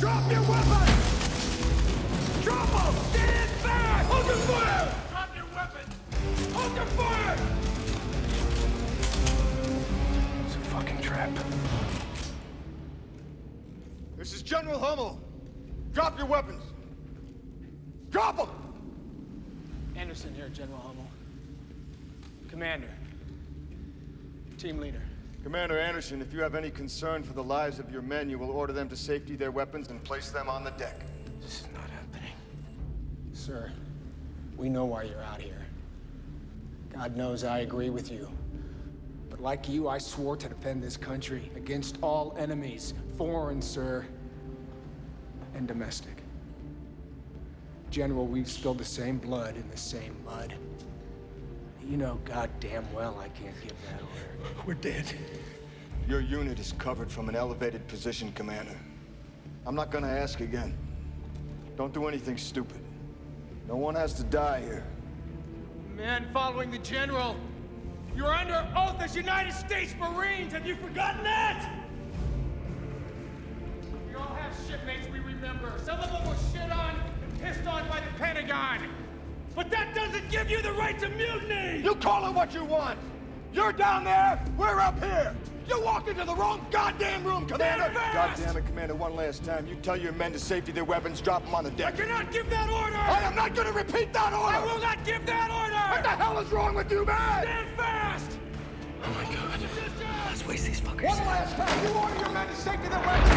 Drop your weapons! Drop them! Stand back! Hold your fire! Drop your weapon! Hold your fire! It's a fucking trap. This is General Hummel. Drop your weapons. Drop them! Anderson here, General Hummel. Commander. Team leader. Commander Anderson, if you have any concern for the lives of your men, you will order them to safety their weapons and place them on the deck. This is not happening. Sir, we know why you're out here. God knows I agree with you. But like you, I swore to defend this country against all enemies, foreign, sir, and domestic. General, we've spilled the same blood in the same mud. You know goddamn well I can't give that order. We're dead. Your unit is covered from an elevated position, Commander. I'm not gonna ask again. Don't do anything stupid. No one has to die here. Men following the general. You're under oath as United States Marines. Have you forgotten that? We all have shipmates we remember. Some of them were shit on and pissed on by the Pentagon. But that doesn't give you the right to mutiny! You call it what you want! You're down there, we're up here! You walked into the wrong goddamn room, Commander! Stand fast! God damn it, Commander, one last time. You tell your men to safety their weapons, drop them on the deck. I cannot give that order! I am not gonna repeat that order! I will not give that order! What the hell is wrong with you, man? Stand fast! Oh my god. Let's waste these fuckers. One last time, you order your men to safety their weapons!